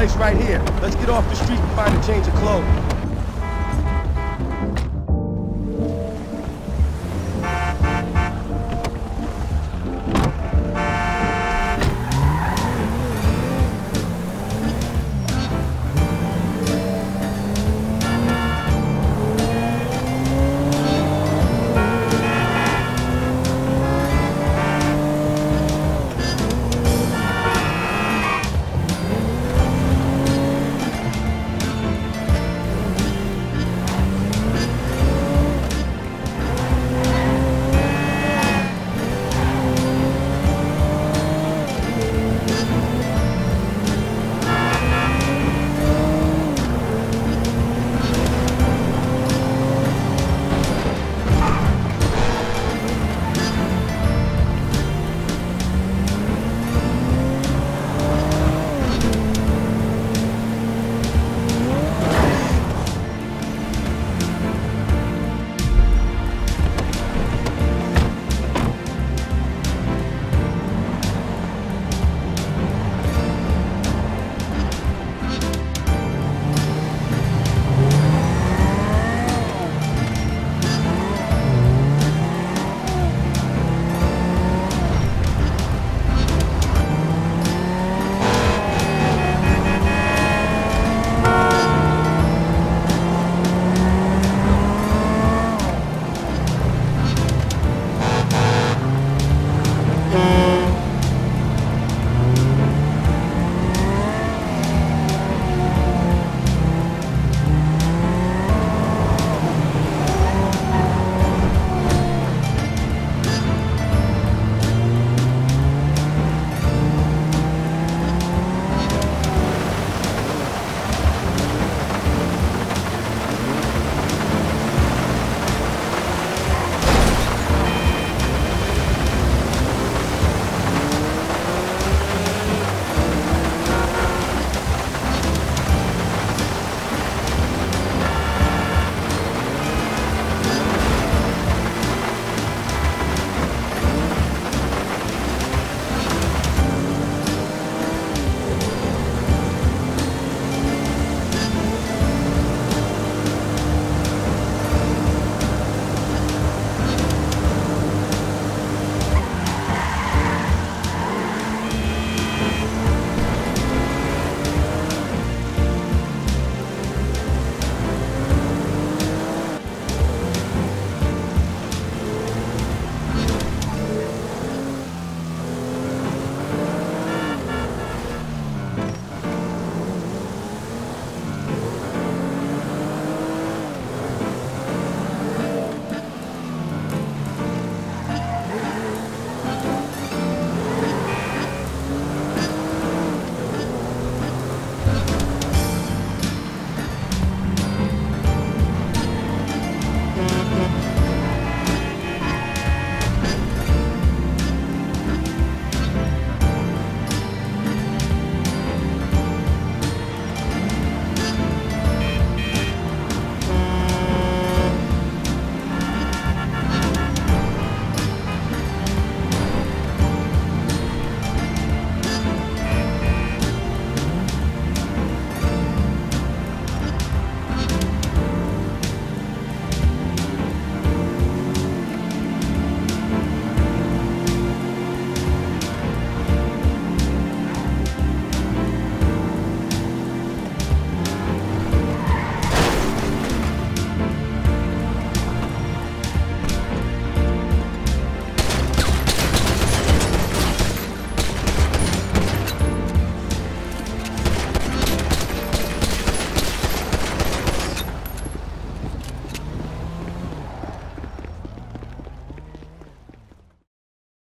Place right here. Let's get off the street and find a change of clothes.